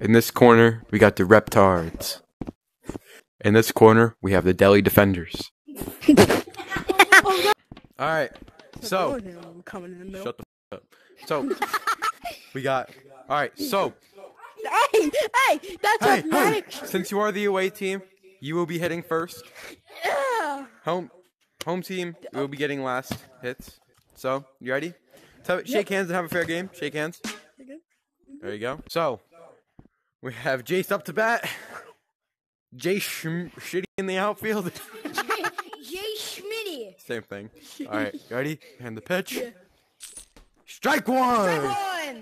In this corner, we got the Reptards. In this corner, we have the Deli Defenders. All right. So, coming in shut the f- up. So, we got. All right. So, Hey, hey, that's hey, hey, since you are the away team, you will be hitting first. Yeah. Home, home team will be getting last hits. So, you ready? Tell, shake hands and have a fair game. Shake hands. There you go. So, we have Jace up to bat. Jay Schm- Shitty in the outfield. Jay Schmitty. Same thing. All right, you ready? And the pitch. Strike one. Strike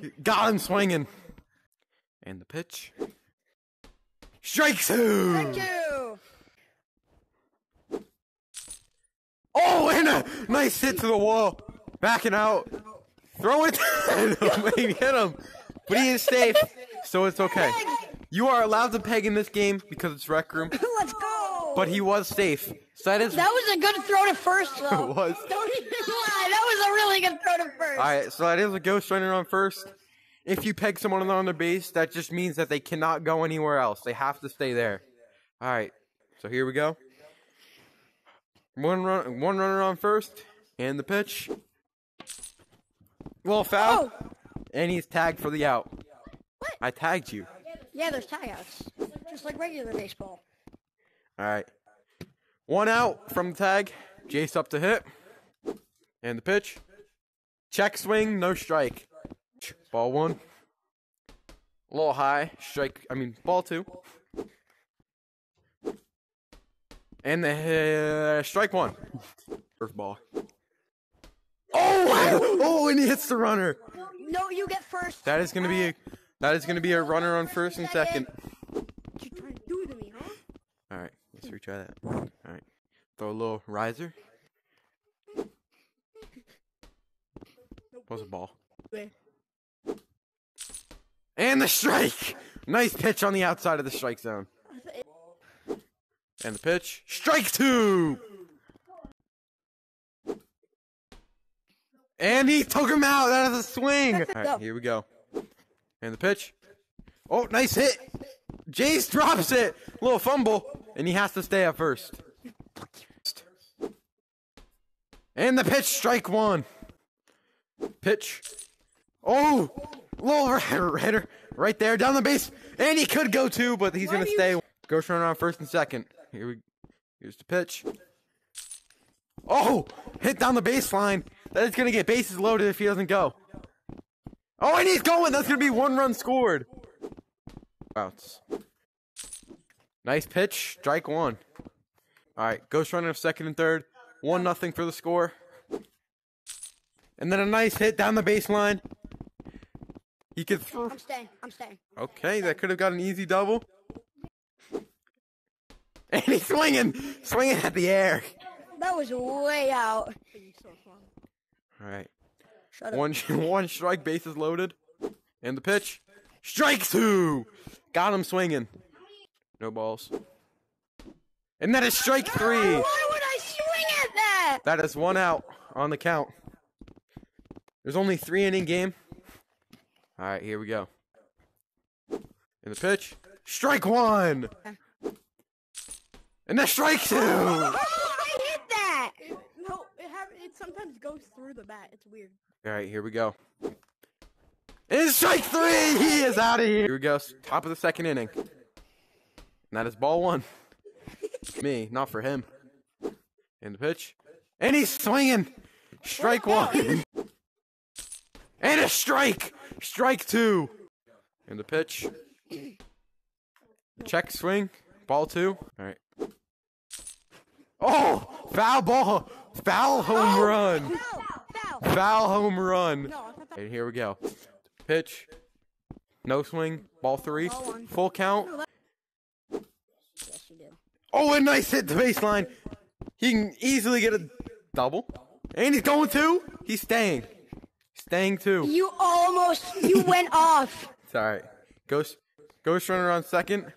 One. Got him swinging. And the pitch. Strike two. Two. Oh, and a nice hit to the wall. Backing out. Throw it. Maybe hit him. But he is safe, so it's okay. You are allowed to peg in this game because it's rec room, Let's go. but he was safe. So that is. that was a good throw to first, though. It was. Don't even lie. That was a really good throw to first. All right, so that is a ghost runner on first. If you peg someone on their base, that just means that they cannot go anywhere else. They have to stay there. All right, so here we go. One run, one runner on first, and the pitch. Well, foul, Oh. and he's tagged for the out. I tagged you. Yeah, there's tagouts, just like regular baseball. All right, one out from the tag. Jace up to hit, and the pitch. Check swing, no strike. Ball one. A little high. Strike. I mean, ball two. And the uh, strike one. First ball. Oh! Oh, and he hits the runner. No, you get first. That is gonna be a. That is gonna be a runner on first and second. What you trying to do to me, huh? All right, let's retry that. All right, throw a little riser. Was a ball. And the strike! Nice pitch on the outside of the strike zone. And the pitch. Strike two! And he took him out. That is a swing. All right, here we go. And the pitch. Oh, nice hit. Jace drops it. Little fumble. And he has to stay at first. And the pitch. Strike one. Pitch. Oh, little rider, rider right there down the base, and he could go two, but he's gonna stay. Ghost runner on first and second. Here we, here's the pitch. Oh, hit down the baseline. That is gonna get bases loaded if he doesn't go. Oh, and he's going. That's gonna be one run scored. Outs. Nice pitch. Strike one. All right, Ghost runner of second and third. One nothing for the score. And then a nice hit down the baseline. He could. Th- I'm staying. I'm staying. okay, that could have got an easy double. And he's swinging, swinging at the air. That was way out. You're so fun. All right, Shut up. one one strike, bases loaded, and the pitch. Strike two. Got him swinging. No balls. And that is strike three. Why would I swing at that? That is one out on the count. There's only three inning game. All right, here we go. In the pitch, strike one, and that's strike two. Oh, I hit that. It, no, it have, it sometimes goes through the bat. It's weird. All right, here we go. And it's strike three. He is out of here. Here we go. Top of the second inning. And that is ball one. Me, not for him. In the pitch, and he's swinging. Strike one. And a strike! Strike two! And the pitch. Check swing. Ball two. Alright. Oh! Foul ball! Foul home oh, run! Foul. Foul. Foul home run! No, I thought that And here we go. Pitch. No swing. Ball three. Ball. Full count. Yes, you did. Oh, a nice hit to baseline. He can easily get a double. And he's going two. He's staying. Staying two. You almost. You went off. It's alright. Ghost Ghost Runner on second.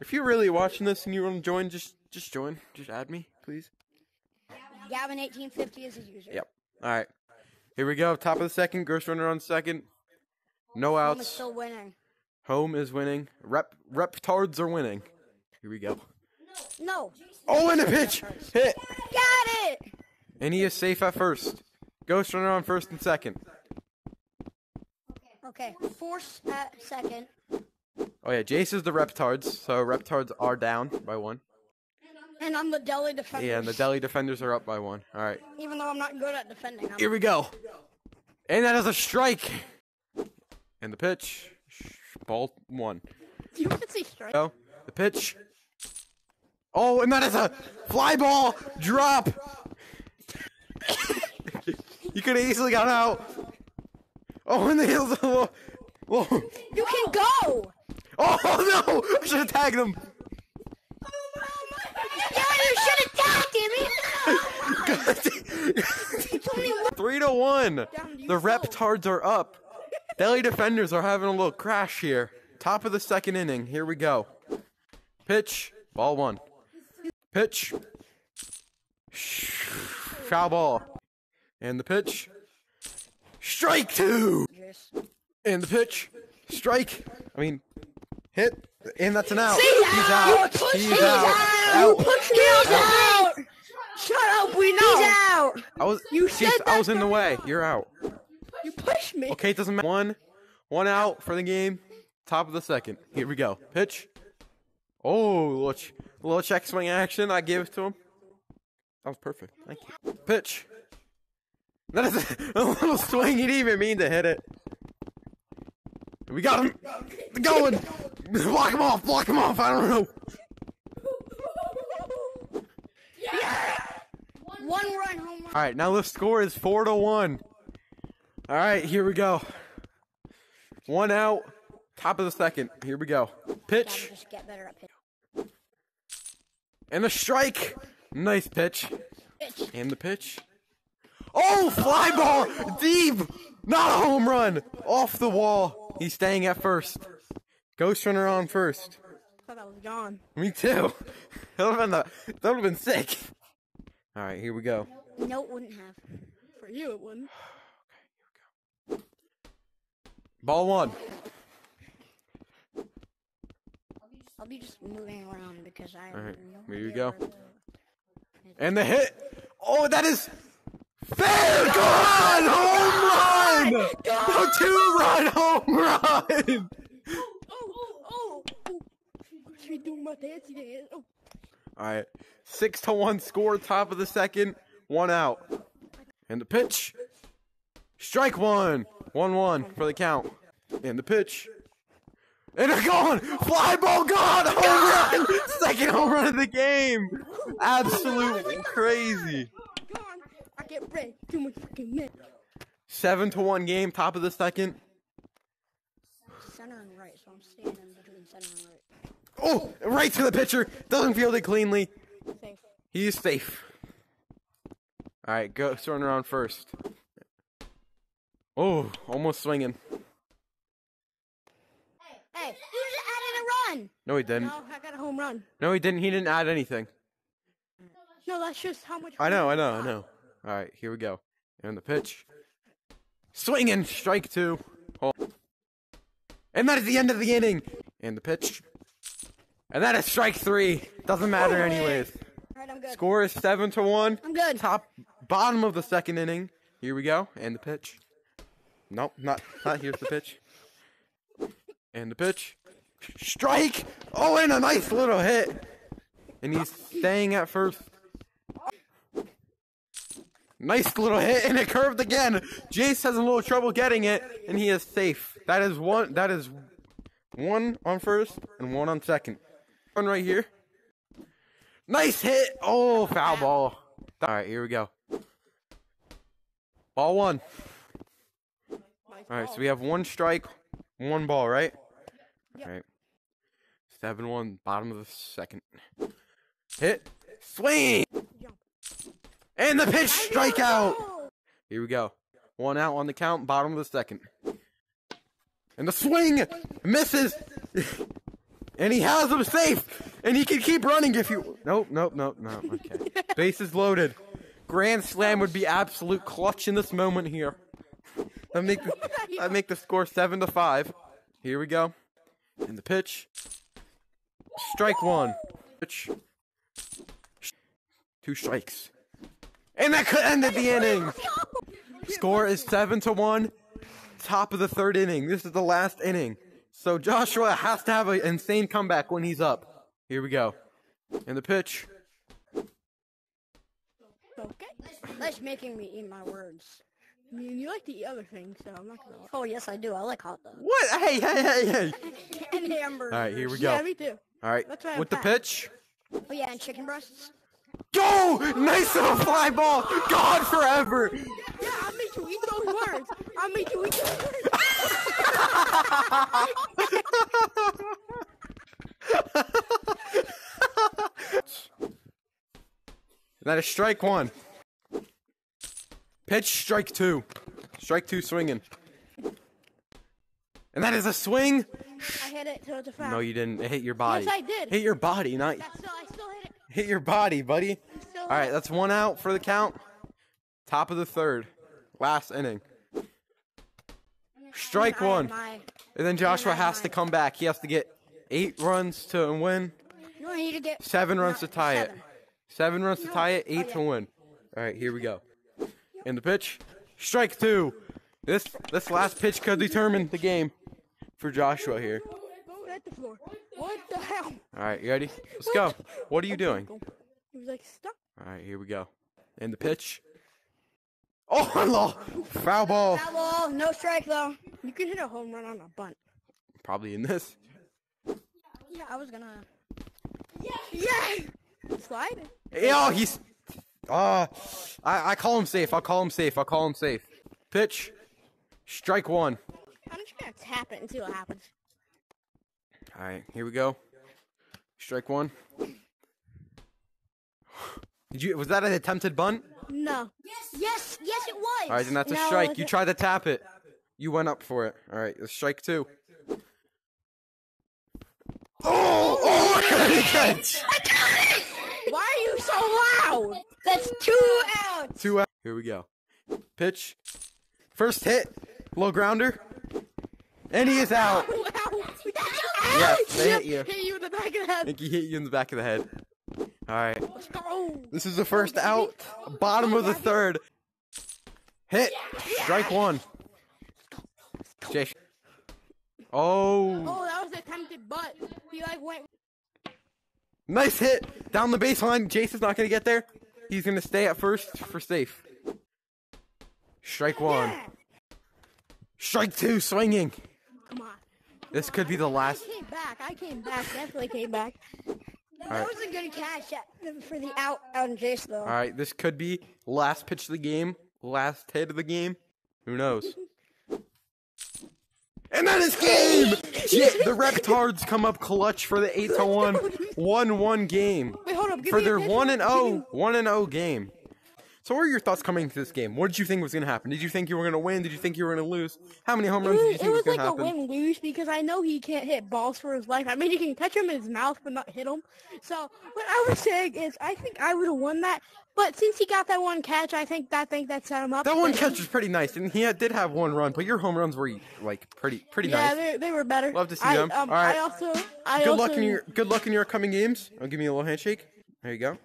If you're really watching this and you want to join, just just join. Just add me, please. Gavin eighteen fifty is his user. Yep. Alright. Here we go. Top of the second. Ghost Runner on second. No outs. Home is still winning. Home is winning. Rep Reptards are winning. Here we go. No. Oh, and a pitch. Hit. Got it. And he is safe at first. Ghost runner on first and second. Okay. Force at uh, second. Oh yeah, Jace is the Reptards, so Reptards are down by one. And I'm the deli defender. Yeah, and the Deli defenders are up by one. All right, Even though I'm not good at defending. I'm here we go. And that is a strike. And the pitch. Ball one. Do you want to see strike? Oh, The pitch. Oh, and that is a fly ball drop. you could have easily got out. Oh, and the heels. Whoa. Whoa. You can go. Oh no! I should have tagged him. 301. The Reptards are up. Deli defenders are having a little crash here. Top of the second inning. Here we go. Pitch. Ball one. Pitch. Foul ball. And the pitch. Strike two. And the pitch. Strike. I mean, hit. And that's an out. He's out. He's out. Out. out. Shut up. We know. He's out. I was. You Jeez, said I was in the way. You're out. You pushed me. Okay, it doesn't matter. One, one out for the game. Top of the second. Here we go. Pitch. Oh, little, ch- little check swing action. I gave it to him. That was perfect. Thank you. Pitch. That is a, little swing. He didn't even mean to hit it. We got him. Going. Block him off. Block him off. I don't know. One run home run. All right, now the score is four to one. All right, here we go. One out. Top of the second. Here we go. Pitch. Get better at pitch. And the strike. Nice pitch. Pitch. And the pitch. Oh, fly ball. Deep. Not a home run. Off the wall. He's staying at first. Ghost runner on first. I thought I was gone. Me too. That would have been, the, that would have been sick. All right, here we go. No, it wouldn't have. For you, it wouldn't. Okay, here we go. Ball one. I'll be just moving around because I. All right, no here you go. And the hit. Oh, that is fair. Go on, home run. Oh A two-run home run. Oh, oh, oh. oh. She doing my dancey dance. Oh. All right, six to one score. Top of the second. One out. And the pitch. Strike one. One one for the count. And the pitch. And they're gone. Fly ball gone. Home run. Second home run of the game. Absolutely crazy. I get bread. Too much fucking. Seven to one game. Top of the second. Center and right, so I'm standing between center and right. Oh, right to the pitcher. Doesn't field it cleanly. Safe. He's safe. All right, go runner on first. Oh, almost swinging. Hey, you just added a run. No, he didn't. No, I got a home run. No, he didn't. He didn't add anything. No, that's just how much. I know, I know, I know. All right, here we go. And the pitch. Swinging, strike two. Hold. And that is the end of the inning. And the pitch. And that is strike three. Doesn't matter anyways. Right, I'm good. Score is seven to one. I'm good. Top, bottom of the second inning. Here we go. And the pitch. Nope, not, not here's the pitch. And the pitch. Strike. Oh, and a nice little hit. And he's staying at first. Nice little hit, and it curved again. Jace has a little trouble getting it, and he is safe. That is one. That is one on first and one on second. One right here. Nice hit. Oh, foul ball. All right, here we go. Ball one. All right, so we have one strike, one ball, right? All right. Seven one, bottom of the second. Hit, swing, and the pitch, strikeout. Here we go. One out on the count, bottom of the second. And the swing misses. and he has him safe. And he can keep running if you. Nope, nope, nope, nope. Okay. Bases loaded. Grand slam would be absolute clutch in this moment here. I make the, I make the score seven to five. Here we go. In the pitch. Strike one. Pitch. Two strikes. And that could end the inning. Score is seven to one. Top of the third inning. This is the last inning. So Joshua has to have an insane comeback when he's up. Here we go. In the pitch. Okay. That's making me eat my words. I mean, you like to eat other things, so I'm not gonna. Oh, yes, I do. I like hot dogs. What? Hey, hey, hey, hey. And hamburgers. All right, here we go. Yeah, go. me too. All right, That's why I'm with the fat. pitch. Oh, yeah, and chicken breasts. Go! Nice little fly ball. Gone forever. Yeah, I made you eat those words. I made you eat those words. That is strike one. Pitch strike two. Strike two swinging. And that is a swing. I hit it, a foul. No, you didn't. It hit your body. Yes, I did. Hit your body, not still, I still hit it. hit your body, buddy. All right, that's one out for the count. Top of the third. Last inning. Strike one. And then Joshua has to come back. He has to get eight runs to win, no, I need to get seven runs to tie it. seven. Runs to tie it, oh, eight to win. All right, here we go. In the pitch, strike two. This this last pitch could determine the game for Joshua here. Go at the floor. What the hell? All right, you ready? Let's go. What are you doing? He was like, stop. All right, here we go. In the pitch. Oh, no. foul ball. Foul ball, no strike though. You can hit a home run on a bunt. Probably in this. Yeah, I was gonna. Yeah! Yeah! Slide it. Oh, he's. Uh, I, I call him safe. I'll call him safe. I'll call him safe. Pitch. Strike one. I'm just gonna tap it and see what happens. All right, here we go. Strike one. Did you? Was that an attempted bunt? No. Yes, yes, yes, it was. All right, then that's a No, strike. You tried to tap it. You went up for it. All right, it's strike two. Oh! Oh! catch! I got it! Why are you so loud? That's two outs. Two out. Here we go. Pitch. First hit. Low grounder. And he is out. Wow. Yes, they hit you. Hit you in the back of the I head. think he hit you in the back of the head. All right. Let's go. This is the first out. Bottom of the third. Hit. Strike one. Jay. Oh. Oh, that was attempted butt. He like went. Nice hit. Down the baseline. Jason's not going to get there. He's going to stay at first for safe. Strike one. Strike two. Swinging. Come on. This could be the last. I came back. I came back. Definitely came back. That right. was a good catch for the out on Jace though. All right. This could be last pitch of the game. Last hit of the game. Who knows? And that is game! Ja- the Reptards come up clutch for the 8 to 1 1 1 game. Wait, hold up. Give for me a their pitch. 1 and 0 1 and 0 game. So what are your thoughts coming into this game? What did you think was going to happen? Did you think you were going to win? Did you think you were going to lose? How many home It runs did you was, think it was was going like to a happen? win lose because I know he can't hit balls for his life. I mean, he can catch them in his mouth but not hit them. So what I was saying is, I think I would have won that. But since he got that one catch, I think that think that set him up. That one catch was pretty nice, and he had, did have one run, but your home runs were like pretty pretty Yeah, nice. they, they were better. Love to see I, them. Um, All right. I also, I Good also, luck in your good luck in your upcoming games. I'll give me a little handshake. There you go.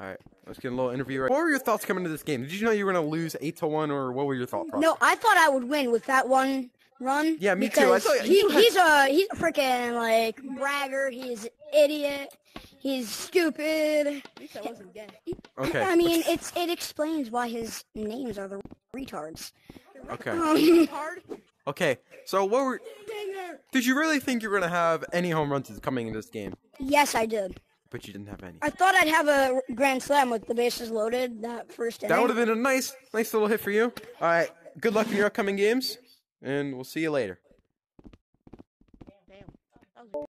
All right, let's get a little interview. Right. What were your thoughts coming into this game? Did you know you were going to lose eight to one, or what were your thoughts? No, I thought I would win with that one run. Yeah, me too. I because thought he, had- he's a he's a freaking like bragger. He's an idiot. He's stupid. At least I wasn't gay. Okay. I mean, it's it explains why his names are the retards. Okay. Um, Okay. So what were? Did you really think you were going to have any home runs coming in this game? yes, I did. But you didn't have any. I thought I'd have a grand slam with the bases loaded that first inning. That would have been a nice, nice little hit for you. All right. Good luck in your upcoming games, and we'll see you later.